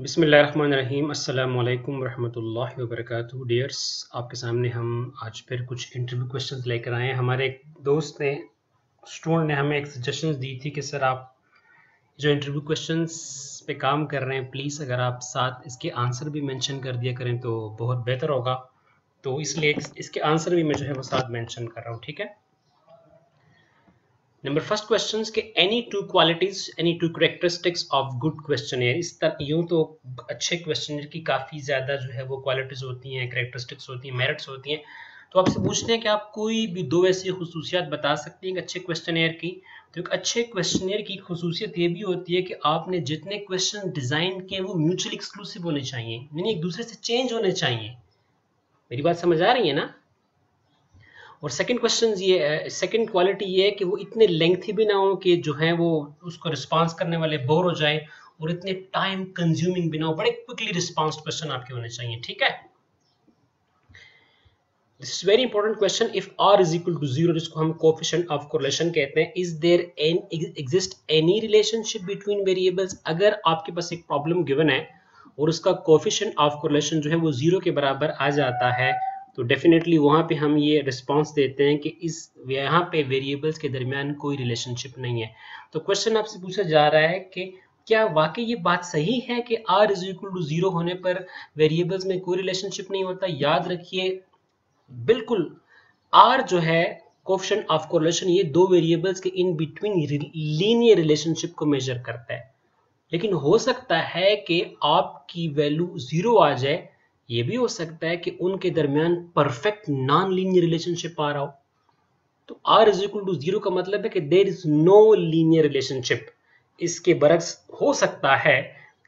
बिसमीम अल्लाम वरहमल वबरक डियर्स आपके सामने हम आज फिर कुछ इंटरव्यू क्वेश्चंस लेकर आए हैं। हमारे एक दोस्त ने स्टूडेंट ने हमें एक सजेशन दी थी कि सर आप जो इंटरव्यू क्वेश्चंस पे काम कर रहे हैं प्लीज़ अगर आप साथ इसके आंसर भी मेंशन कर दिया करें तो बहुत बेहतर होगा। तो इसलिए इसके आंसर भी मैं जो है वो साथ मेंशन कर रहा हूँ, ठीक है? नंबर फ़र्स्ट क्वेश्चन के any two qualities any two characteristics of good question इस तरह यूँ तो अच्छे क्वेश्चन की काफ़ी ज़्यादा जो है वो क्वालिटीज़ होती हैं करेक्टरिस्टिक्स होती हैं मेरिट्स होती हैं। तो आपसे पूछते हैं कि आप कोई भी दो ऐसी खसूसियात बता सकते हैं अच्छे क्वेश्चन की तो एक अच्छे क्वेश्चन की खसूसियत ये भी होती है कि आपने जितने क्वेश्चन डिज़ाइन किए हैं वो म्यूचुअली एक्सक्लूसिव होने चाहिए, यानी एक दूसरे से चेंज होने चाहिए। मेरी बात समझ आ रही है ना? और सेकंड क्वेश्चन ये सेकंड क्वालिटी ये है कि वो इतने लेंथी भी ना हो कि जो है वो उसको रिस्पांस करने वाले बोर हो जाए और इतने टाइम कंज्यूमिंग भी ना हो, बड़े क्विकली रिस्पांस क्वेश्चन आपके होने चाहिए, ठीक है? This is very important question if R is equal to zero जिसको हम कोफिशिएंट ऑफ़ कोरिलेशन कहते हैं. Is there an exist any relationship between variables अगर आपके पास एक प्रॉब्लम गिवन है और उसका कोफिशिएंट ऑफ़ कोरिलेशन जो है वो ज़ीरो के बराबर आ जाता है तो डेफिनेटली वहाँ पे हम ये रिस्पांस देते हैं कि इस, यहाँ पे वेरिएबल्स के दरमियान कोई रिलेशनशिप नहीं है। तो क्वेश्चन आपसे पूछा जा रहा है कि क्या वाकई ये बात सही है कि R is equal to zero होने पर वेरिएबल्स में कोई रिलेशनशिप नहीं होता? याद रखिए, बिल्कुल आर जो है कोफिशिएंट ऑफ़ कोरिलेशन ये दो वेरिएबल्स के इन बिटवीन लीनियर रिलेशनशिप को मेजर करता है। लेकिन हो सकता है कि आपकी वैल्यू ज़ीरो आ जाए ये भी हो सकता है कि उनके दरमियान परफेक्ट नॉन लीनियर रिलेशनशिप आ रहा हो। तो R is equal to zero का मतलब है कि there is no linear relationship इसके बरक्स हो सकता है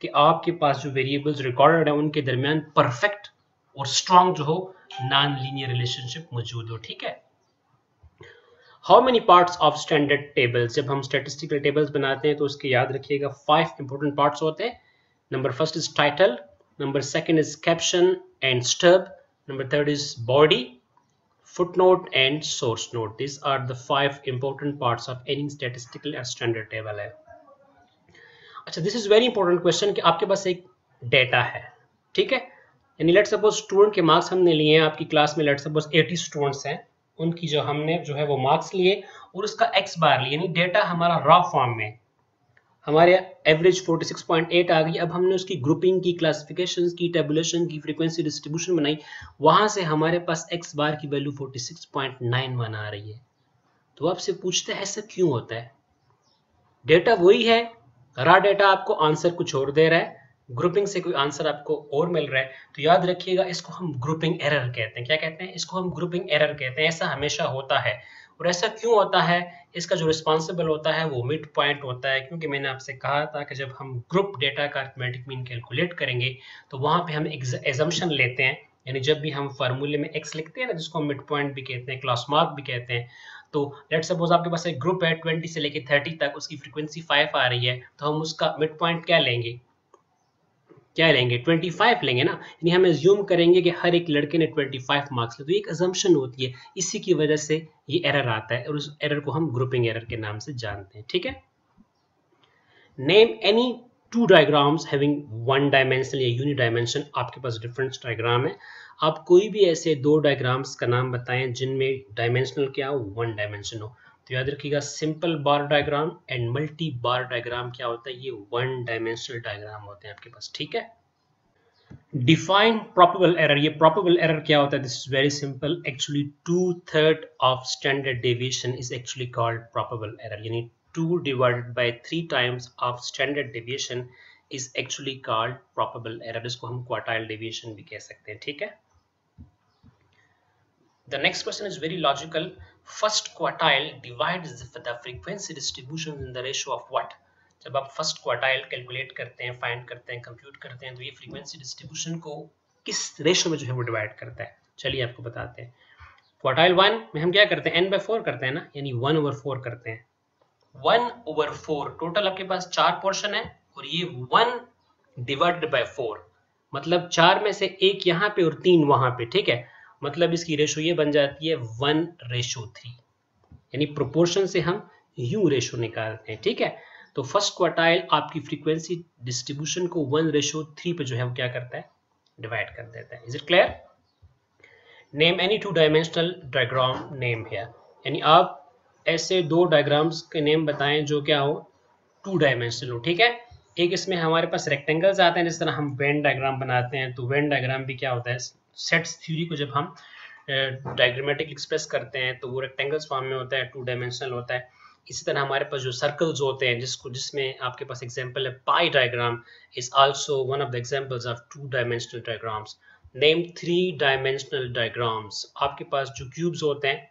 कि आपके पास जो वेरिएबल्स रिकॉर्डेड है, उनके दरमियान परफेक्ट और स्ट्रांग जो हो नॉन लीनियर रिलेशनशिप मौजूद हो, ठीक है? How many parts of standard tables जब हम स्टेटिस्टिकल टेबल्स बनाते हैं तो उसके याद रखिएगा फाइव इंपॉर्टेंट पार्ट्स होते हैं। Number first is title number second is caption and stub number third is body footnote and source note these are the five important parts of any statistical or standard table है अच्छा this is very important question कि आपके पास एक data है ठीक है यानी लेट सपोज़ स्टूडेंट के मार्क्स हमने लिए हैं आपकी क्लास में लेट सपोज़ 80 स्टूडेंट्स हैं उनकी जो हमने जो है वो मार्क्स लिए और उसका एक्स बार लिए यानी डेटा हमारा रॉ फॉर्म में हमारे एवरेज 46.8 आ गई। अब हमने उसकी ग्रुपिंग की क्लासिफिकेशन की टेबुलेशन की फ्रीक्वेंसी डिस्ट्रीब्यूशन बनाई। वहाँ से हमारे पास एक्स बार की वैल्यू 46.91 आ रही है। तो आपसे पूछते हैं, ऐसा क्यों होता है? डेटा वही है। रा डेटा आपको आंसर कुछ और दे रहा है। ग्रुपिंग से कोई आंसर आपको और मिल रहा है। तो याद रखिएगा, इसको हम ग्रुपिंग एरर कहते हैं। क्या कहते हैं? इसको हम ग्रुपिंग एरर कहते हैं। ऐसा हमेशा होता है। और ऐसा क्यों होता है? इसका जो रिस्पॉन्सिबल होता है वो मिड पॉइंट होता है, क्योंकि मैंने आपसे कहा था कि जब हम ग्रुप डेटा का अर्थमेटिक मीन कैलकुलेट करेंगे तो वहाँ पे हम एजम्पन लेते हैं, यानी जब भी हम फार्मूले में एक्स लिखते हैं ना, जिसको हम मिड पॉइंट भी कहते हैं क्लास मार्क भी कहते हैं तो लेट सपोज़ आपके पास एक ग्रुप है 20 से लेके 30 तक, उसकी फ्रीक्वेंसी 5 आ रही है तो हम उसका मिड पॉइंट क्या लेंगे? क्या लेंगे? 25 लेंगे ना? यानी हम एज्यूम करेंगे कि हर एक लड़के ने 25 मार्क्स लिए तो एक अजम्पन होती है। इसी की वजह से ये एरर आता है और उस एरर को हम ग्रुपिंग एरर के नाम से जानते हैं, ठीक है? Name any two diagrams having one dimension या यूनि डायमेंशन आपके पास डिफरेंट डायग्राम है। आप कोई भी ऐसे दो डायग्राम्स का नाम बताएँ जिनमें डायमेंशनल क्या हो वन डायमेंशन हो। याद रखिएगा simple bar diagram and multi bar diagram क्या होता है? ये वन डायमेंशनल डायग्राम होते हैं आपके पास, ठीक है? डिफाइन प्रोपेबल एरर ये प्रोपेबल एरर क्या होता है? This is very simple actually two third of standard deviation is actually called probable error यानी two divided by three times of standard deviation is actually called probable error इसको हम quartile deviation भी कह सकते हैं, ठीक है? The next question is very logical. First quartile divides the frequency distribution in the ratio of what? जब आप फ़र्स्ट क्वार्टाइल कैलकुलेट करते हैं फाइंड करते हैं कंप्यूट करते हैं तो ये फ्रीक्वेंसी डिस्ट्रीब्यूशन को किस रेशो में जो है वो डिवाइड करता है? चलिए आपको बताते हैं। क्वार्टाइल वन में हम क्या करते हैं? एन बाय फोर करते हैं ना? यानी वन ओवर फोर करते हैं। वन ओवर फोर टोटल आपके पास चार पोर्शन है और ये वन डिवाइडेड बाय फोर मतलब चार में से एक यहाँ पे और तीन वहाँ पे, ठीक है? मतलब इसकी रेशो ये बन जाती है वन रेशो थ्री यानी प्रोपोर्शन से हम यू रेशो निकालते हैं, ठीक है? तो फ़र्स्ट क्वार्टाइल आपकी फ्रीक्वेंसी डिस्ट्रीब्यूशन को वन रेशो थ्री पे जो है वो क्या करता है? डिवाइड कर देता है। Is it clear name any two dimensional diagram name है यानी आप ऐसे दो डायग्राम्स के नेम बताएँ जो क्या हो टू डायमेंशनल हो, ठीक है? एक इसमें हमारे पास रेक्टेंगल्स आते हैं, जिस तरह हम वेन डायग्राम बनाते हैं तो वेन डायग्राम भी क्या होता है? सेट्स थ्योरी को जब हम डायग्रामेटिक एक्सप्रेस करते हैं तो वो रेक्टेंगल्स फॉर्म में होता है टू डायमेंशनल होता है। इसी तरह हमारे पास जो सर्कल्स होते हैं, जिसको, जिसमें आपके पास एग्जांपल है pie diagram is also one of the examples of two dimensional diagrams name three dimensional diagrams आपके पास जो क्यूब्स होते हैं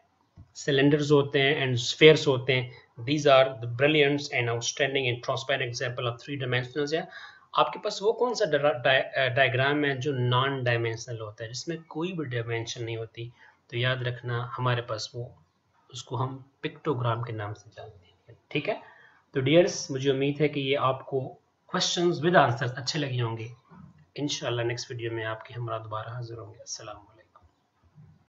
सिलेंडर्स होते हैं एंड स्फेयर्स होते हैं these are the brilliant and outstanding and transparent example of three dimensional है आपके पास वो कौन सा डायग्राम है जो नॉन डायमेंशनल होता है, जिसमें कोई भी डायमेंशन नहीं होती? तो याद रखना, हमारे पास वो, उसको हम पिक्टोग्राम के नाम से जानते हैं, ठीक है? तो डियर्स मुझे उम्मीद है कि ये आपको क्वेश्चन विद आंसर्स अच्छे लगे होंगे। इनशाला नेक्स्ट वीडियो में आपके हमारा दोबारा हाजिर होंगे। वालेकुम